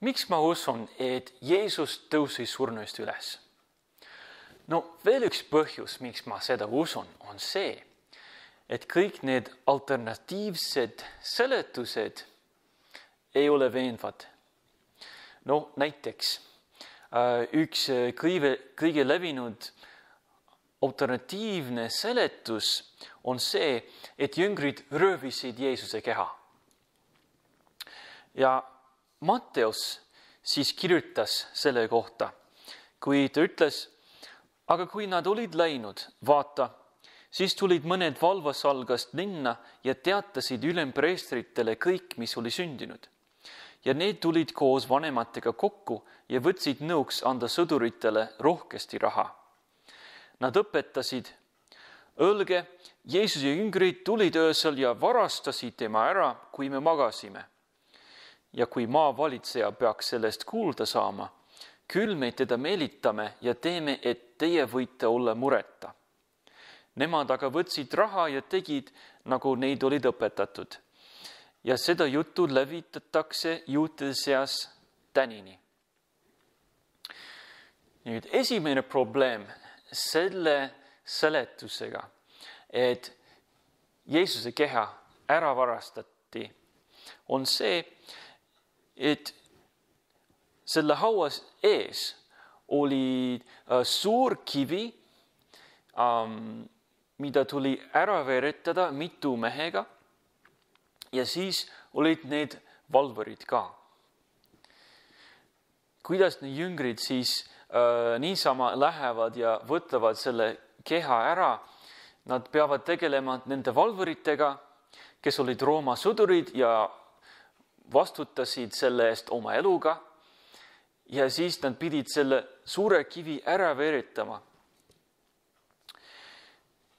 miks ma usun, et Jeesus tõusis surnuist üles? no veel üks põhjus, miks ma seda usun, on see, et kõik need alternatiivsed seletused ei ole veenvad. no näiteks äh, üks kõige, kõige levinud alternatiivne seletus on see, et jüngrid röövisid Jeesuse keha. ja Matteus siis kirjutas selle kohta, kui ta ütles, aga kui nad olid läinud, vaata, siis tulid mõned valvasalgast linna ja teatasid ülempreestritele kõik, mis oli sündinud. ja need tulid koos vanematega kokku ja võtsid nõuks anda sõduritele rohkesti raha. Nad õpetasid, öelge, Jeesuse jüngrid tulid öösel ja varastasid tema ära, kui me magasime ja kui maavalitseja peaks sellest kuulda saama, küll me teda meelitame ja teeme, et teie võite olla mureta. Nemad aga võtsid raha ja tegid, nagu neid olid õpetatud. ja seda juttu levitatakse juutide seas tänini. nüüd esimene probleem selle seletusega, et Jeesuse keha ära varastati, on see, et selle haua ees oli äh, suur kivi ähm,, mida tuli ära veeretada mitu mehega. ja siis olid need valvurid ka. kuidas need jüngrid siis äh, niisama lähevad ja võtavad selle keha ära? Nad peavad tegelema nende valvuritega, kes olid Rooma sõdurid ja vastutasid selle eest oma eluga ja siis nad pidid selle suure kivi ära veeretama.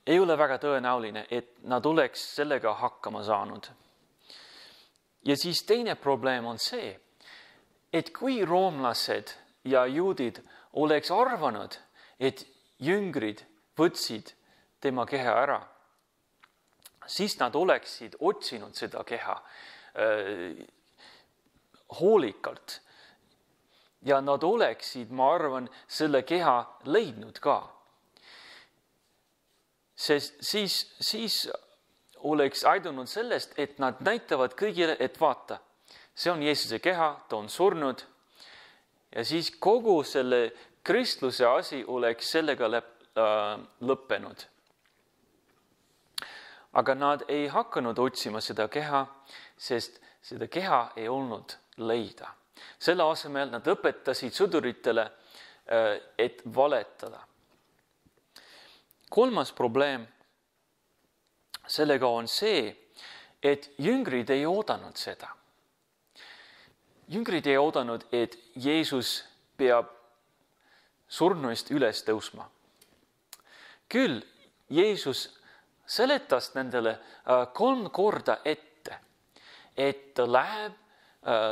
ei ole väga tõenäoline, et nad oleks sellega hakkama saanud. ja siis teine probleem on see, et kui roomlased ja juudid oleks arvanud, et jüngrid võtsid tema keha ära, siis nad oleksid otsinud seda keha äh, hoolikalt. ja nad oleksid, ma arvan, selle keha leidnud ka. sest siis, siis oleks aidanud sellest, et nad näitavad kõigile, et vaata, see on Jeesuse keha, ta on surnud. ja siis kogu selle kristluse asi oleks sellega äh, lõppenud. aga nad ei hakanud otsima seda keha, sest seda keha ei olnud leida. selle asemel nad õpetasid sõduritele, äh, et valetada. kolmas probleem sellega on see, et jüngrid ei oodanud seda. jüngrid ei oodanud, et Jeesus peab surnuist üles tõusma. küll Jeesus seletas nendele äh, kolm korda ette, et ta läheb Äh,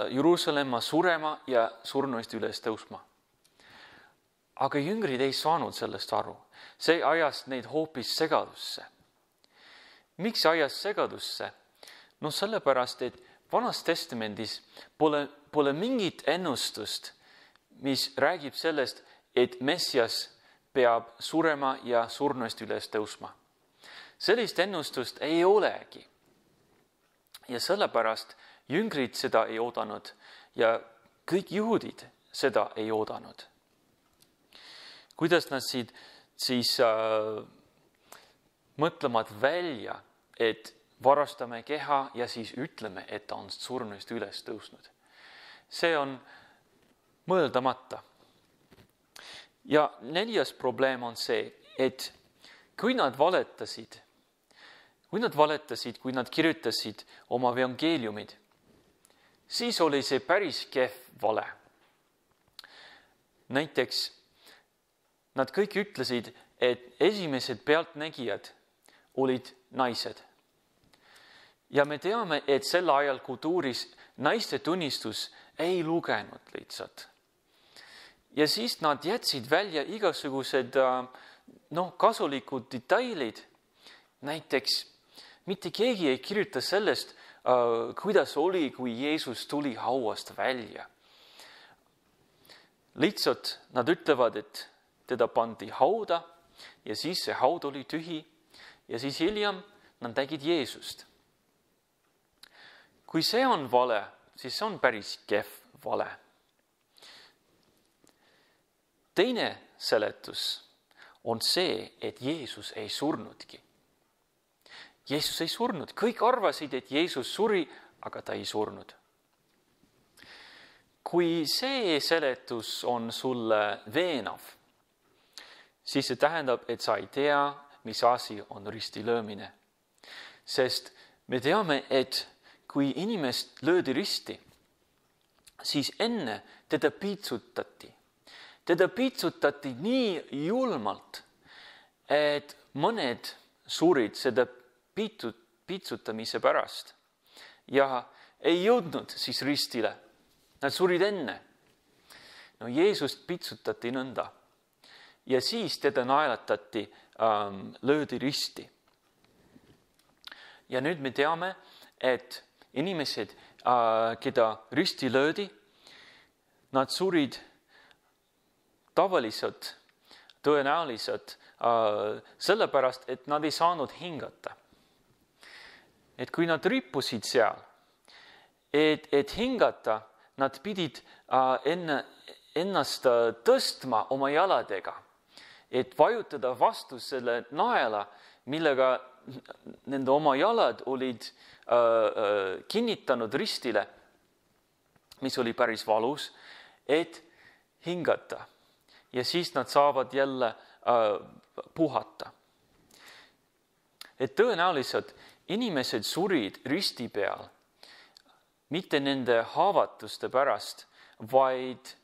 Jeruusalemma surema ja surnuist üles tõusma. aga jüngrid ei saanud sellest aru, see ajas neid hoopis segadusse. miks ajas segadusse? no sellepärast, et Vanas Testamendis pole, pole mingit ennustust, mis räägib sellest, et Messias peab surema ja surnuist üles tõusma. sellist ennustust ei olegi. ja sellepärast jüngrid seda ei oodanud ja kõik juudid seda ei oodanud. kuidas nad siit siis äh, mõtlevad välja, et varastame keha ja siis ütleme, et ta on surnuist üles tõusnud. see on mõeldamata. ja neljas probleem on see, et kui nad valetasid, kui nad valetasid, kui nad kirjutasid oma evangeeliumid siis oli see päris kehv vale. näiteks nad kõik ütlesid, et esimesed pealtnägijad olid naised. ja me teame, et sel ajal kultuuris naiste tunnistus ei lugenud lihtsalt. ja siis nad jätsid välja igasugused äh, noh, kasulikud detailid. näiteks mitte keegi ei kirjuta sellest, kuidas oli, kui Jeesus tuli hauast välja. lihtsalt nad ütlevad, et teda pandi hauda ja siis see haud oli tühi ja siis hiljem nad nägid Jeesust. kui see on vale, siis see on päris kehv vale. teine seletus on see, et Jeesus ei surnudki. Jeesus ei surnud, kõik arvasid, et Jeesus suri, aga ta ei surnud. kui see seletus on sulle veenav, siis see tähendab, et sa ei tea, mis asi on ristilöömine. sest me teame, et kui inimest löödi risti, siis enne teda piitsutati. teda piitsutati nii julmalt, et mõned surid seda piitu, piitsutamise pärast ja ei jõudnud siis ristile. Nad surid enne. no Jeesust piitsutati nõnda ja siis teda naelatati ähm,, löödi risti. ja nüüd me teame, et inimesed äh,, keda risti löödi, nad surid tavaliselt, tõenäoliselt äh, sellepärast, et nad ei saanud hingata et kui nad rippusid seal, et, et hingata, nad pidid äh, enne, ennast äh, tõstma oma jaladega, et vajutada vastu selle naela, millega nende oma jalad olid äh, äh, kinnitanud ristile, mis oli päris valus, et hingata ja siis nad saavad jälle äh, puhata. Et tõenäoliselt inimesed surid risti peal mitte nende haavatuste pärast, vaid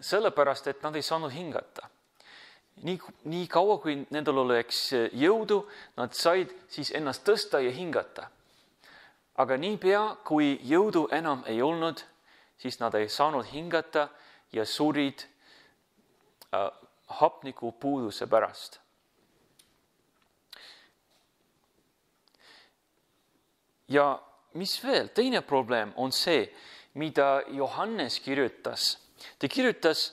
sellepärast, et nad ei saanud hingata. nii, nii kaua, kui nendel oleks jõudu, nad said siis ennast tõsta ja hingata. aga niipea, kui jõudu enam ei olnud, siis nad ei saanud hingata ja surid äh, hapnikupuuduse pärast ja mis veel, teine probleem on see, mida Johannes kirjutas. ta kirjutas,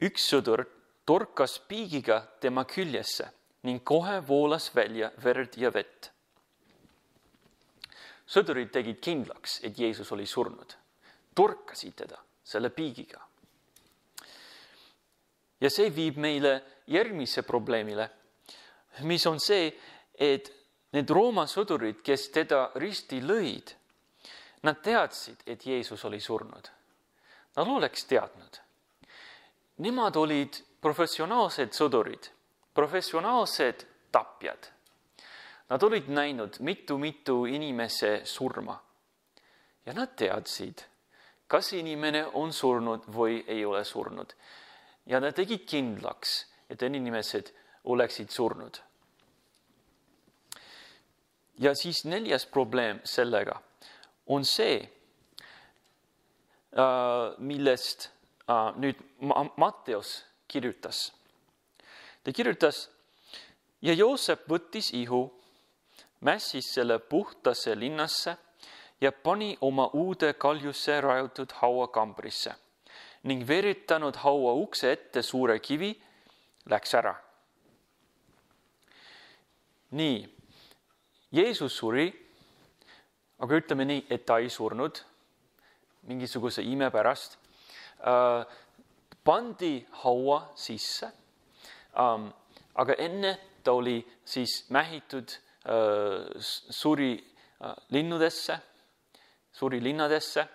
üks sõdur torkas piigiga tema küljesse ning kohe voolas välja verd ja vett. sõdurid tegid kindlaks, et Jeesus oli surnud, torkasid teda selle piigiga. ja see viib meile järgmise probleemile, mis on see, et Need Rooma sõdurid, kes teda risti lõid, nad teadsid, et Jeesus oli surnud. Nad oleks teadnud. Nemad olid professionaalsed sõdurid, professionaalsed tapjad. Nad olid näinud mitu-mitu inimese surma. ja nad teadsid, kas inimene on surnud või ei ole surnud. ja nad tegid kindlaks, et inimesed oleksid surnud ja siis neljas probleem sellega on see, äh, millest äh, nüüd Matteus kirjutas. ta kirjutas ja Joosep võttis ihu, mässis selle puhtasse linnasse ja pani oma uude kaljusse rajatud hauakambrisse ning veeritanud haua ukse ette suure kivi, läks ära. nii Jeesus suri, aga ütleme nii, et ta ei surnud mingisuguse ime pärast äh,. pandi haua sisse ähm,. aga enne ta oli siis mähitud äh, suri äh, linnudesse, suri linnadesse.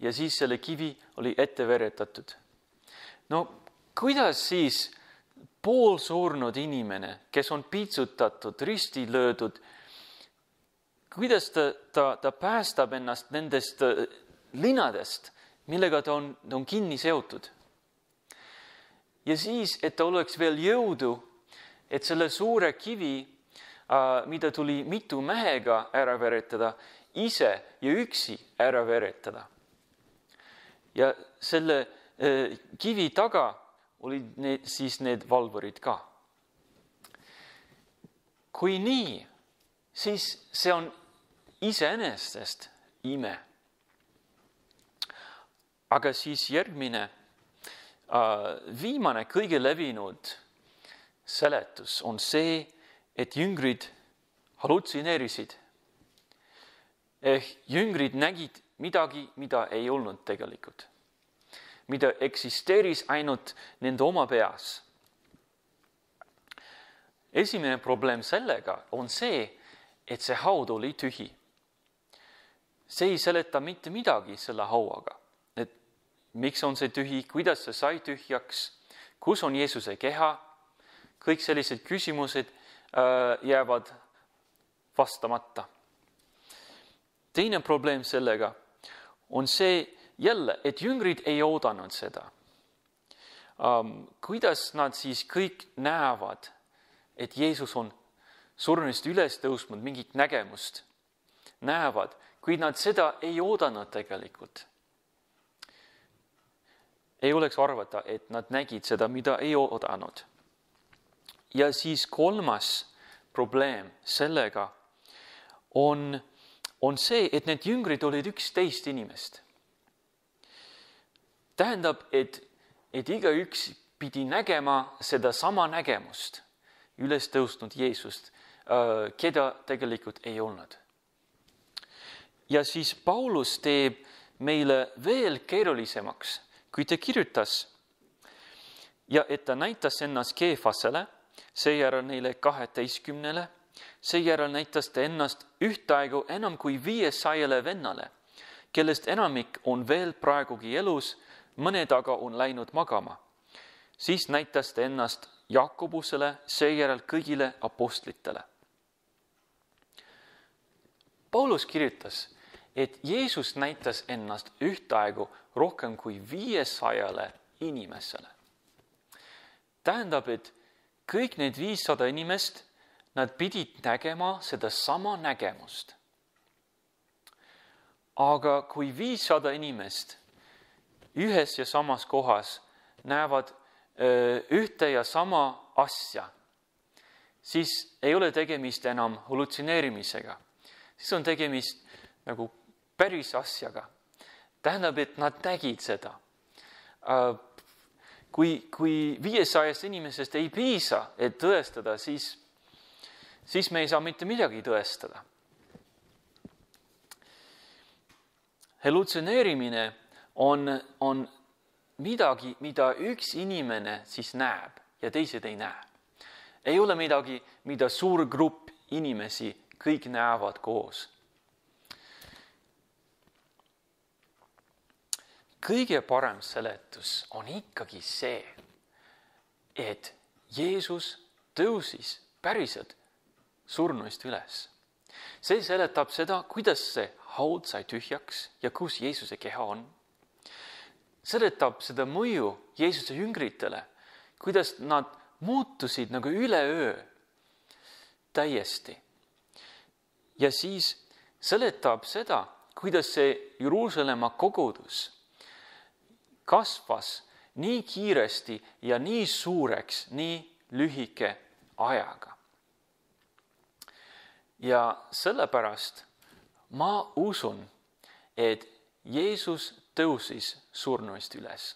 ja siis selle kivi oli ette veretatud. no kuidas siis poolsurnud inimene, kes on piitsutatud, risti löödud, kuidas ta, ta, ta päästab ennast nendest äh, linadest, millega ta on, ta on kinni seotud. ja siis, et ta oleks veel jõudu, et selle suure kivi, äh, mida tuli mitu mehega ära veretada, ise ja üksi ära veretada. ja selle äh, kivi taga olid need, siis need valvurid ka. kui nii, siis see on iseenesest ime. aga siis järgmine, viimane, kõige levinud seletus on see, et jüngrid hallutsineerisid. ehk jüngrid nägid midagi, mida ei olnud tegelikult, mida eksisteeris ainult nende oma peas. esimene probleem sellega on see, et see haud oli tühi. see ei seleta mitte midagi selle hauaga, et miks on see tühi, kuidas see sai tühjaks, kus on Jeesuse keha, kõik sellised küsimused äh, jäävad vastamata. teine probleem sellega on see jälle, et jüngrid ei oodanud seda um,. kuidas nad siis kõik näevad, et Jeesus on surnust üles tõusnud, mingit nägemust näevad, kuid nad seda ei oodanud tegelikult. ei oleks arvata, et nad nägid seda, mida ei oodanud. ja siis kolmas probleem sellega on, on see, et need jüngrid olid üksteist inimest. Tähendab, et, et igaüks pidi nägema sedasama nägemust, üles tõusnud Jeesust, äh, keda tegelikult ei olnud. ja siis Paulus teeb meile veel keerulisemaks, kui ta kirjutas ja et ta näitas ennast Keefasele, seejärel neile kaheteistkümnele seejärel näitas ta ennast ühtaegu enam kui viiesajale vennale, kellest enamik on veel praegugi elus, mõned aga on läinud magama. siis näitas ta ennast Jakobusele, seejärel kõigile apostlitele. Paulus kirjutas, et Jeesus näitas ennast ühtaegu rohkem kui viiesajale inimesele. tähendab, et kõik need viissada inimest Nad pidid nägema sedasama nägemust. aga kui viissada inimest ühes ja samas kohas näevad ühte ja sama asja, siis ei ole tegemist enam hallutsineerimisega, siis on tegemist nagu päris asjaga. tähendab, et nad nägid seda. kui, kui viiesajast inimesest ei piisa, et tõestada, siis siis me ei saa mitte midagi tõestada. hallutseneerimine on, on midagi, mida üks inimene siis näeb ja teised ei näe. ei ole midagi, mida suur grupp inimesi kõik näevad koos. kõige parem seletus on ikkagi see, et Jeesus tõusis päriselt surnuist üles. see seletab seda, kuidas see haud sai tühjaks ja kus Jeesuse keha on. Seletab seda mõju Jeesuse jüngritele, kuidas nad muutusid nagu üleöö täiesti. ja siis seletab seda, kuidas see Jeruusalemma kogudus kasvas nii kiiresti ja nii suureks nii lühike ajaga ja sellepärast ma usun, et Jeesus tõusis surnuist üles